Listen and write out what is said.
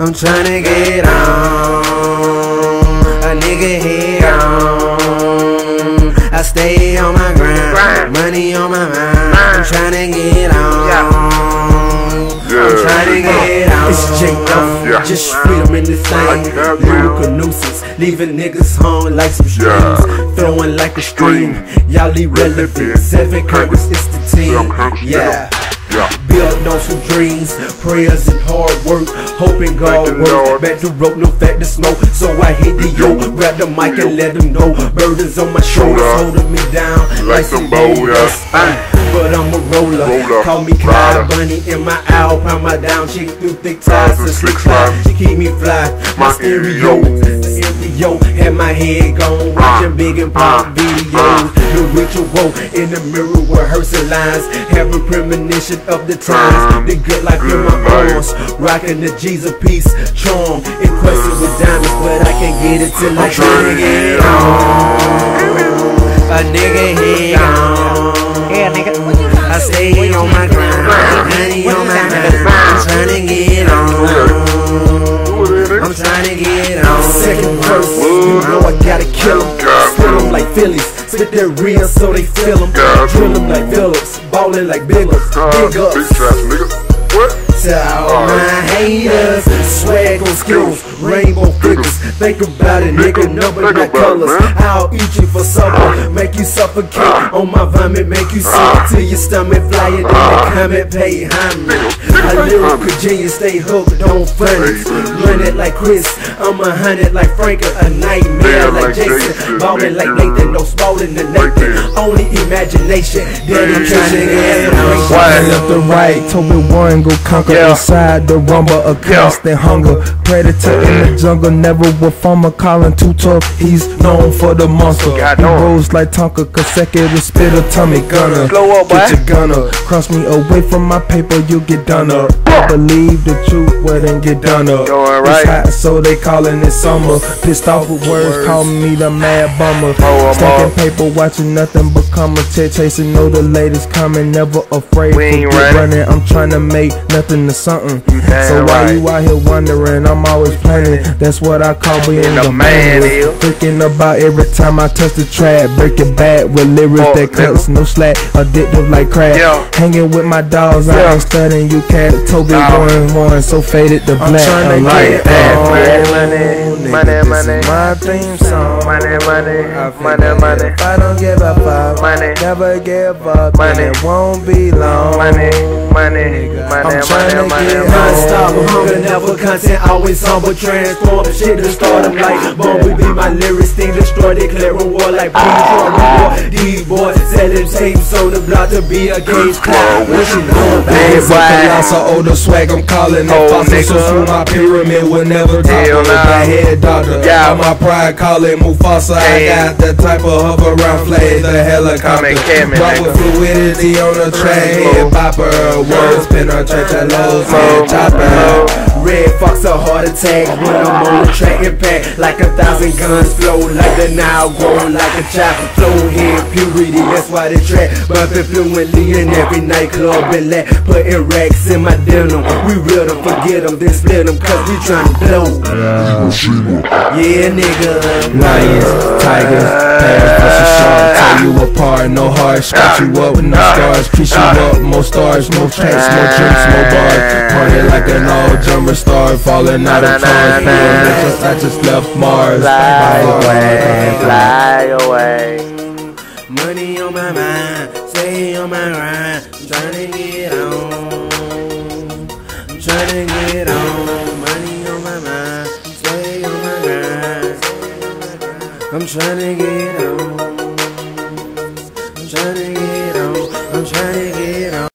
I'm tryna get on. A nigga head on. I stay on my grind. Money on my mind. I'm tryna get on. I'm tryna get on. It's J Yeah. Just freedom in this thing. Yeah. Lyrical nuisance. Leaving niggas home like some strings. Yeah. Throwing like a stream. Y'all irrelevant. Seven Congress is the team. Yeah. Yeah. Build on some dreams, prayers and hard work, hoping God works. Lord. Back to road, no fat to smoke. So I hit the yo, grab the mic and let them know. Burdens on my shoulders, holding me down Like some boulders. But I'm a roller. Roller. Call me Clyde. Bunny in my pound my down chick through thick ties and slick slick slide. slides. She keep me fly. My, My stereo, stereo. The stereo had my head gone, watching uh, big and pop uh, videos. Uh. The ritual in the mirror rehearsing lines, having premonition of the times. Time. The good life in my arms, rocking the Jesus piece charm, encrusted with diamonds, but I can't get it till I I'm tryna tryna get on. A nigga head on. Yeah, nigga. I stay on my grind, honey on my mind. I'm tryna get on. I'm tryna get on. Second verse, you know I gotta kill 'em. Split 'em like Phillies, spit their real so they feel feel 'em. Yeah. Drill 'em like Phillips, ballin' like. Big ups. big trash, nigga. What? To all my haters, swag on skills, rainbow figures. Think about it, nigga, number Think not colors. I'll eat you for supper, make you suffocate. On my vomit, make you sick till your stomach fly it in the comment, pay homage. I lyrical genius, stay hooked, don't funny. Run it like Chris, I'm a hundred like Frank, a nightmare Yeah, like like Jason, Jason, ballin' like Nathan. Nathan, no smaller than Nathan. Nathan. Only imagination, dedication, and Why left and right, Toby Warren go conquer Yeah. inside the rumble of constant hunger. Predator in the jungle, never will farmer calling too tough. He's known for the monster. God he rolls like Tonka, consecutive spit a tummy gunner. Slow up, Get boy. your gunner. Cross me away from my paper, you get done up. I believe the truth, well then get done up. Doing It's hot, so they calling it summer. Pissed off with words, calling me the mad bummer. Oh, Stacking paper, watching nothing but. Check chasing, know the latest coming, never afraid. We ain't Forget running. I'm trying to make nothing to something. So why right. you out here wondering, I'm always planning. That's what I call being the man. Thinking about every time I touch the track, breaking back with lyrics Oh, that cuts, no slack, addictive like crack. Yeah. Hanging with my dogs, I ain't studying you cat. Toby Dog. going one, so faded the black. tryna I like get that. on. Money, money, money, money. my theme song. Money, money, money, money. If I don't give a fuck, Money. never give up, Money. it won't be long. Money, money, money, I'm money, tryna money, get money. Non-stop hunger, never content, always humble, transform shit to start 'em like Bumblebee. My lyrics thing destroy, declaring war like Detroit. D-boy selling tapes on the block to be a gauge cloud. What you know about Big it? boy. Colossal older swag, I'm calling it fossil. So through my pyramid will never topple. nah. The head doctor, Yeah. All my pride, call it Mufasa. Hey. I got that type of hover around flag, the helicopter. Come and get me, Rock with fluidity on the track, head bopper. Words penetrate your lows, head chopper. Redd Foxx a heart attack when I'm on the track and impact like a thousand guns flow like the Nile grow like a chopper flow head purity that's why they track bumping fluently in every nightclub and let putting racks in my denim we real to forget them then split them cause we tryna blow. Yeah nigga. Lions, tigers, bears, pussy shark, tear you apart, no heart, scratch you up with no scars, piece you up, more stars, more tracks, more drinks, more bars, party like an all jumper star, falling out of cars, I just, I just left Mars, Fly away, fly away. Money on my mind, stay on my grind. I'm trying to get on. I'm trying to get on. I'm trying to get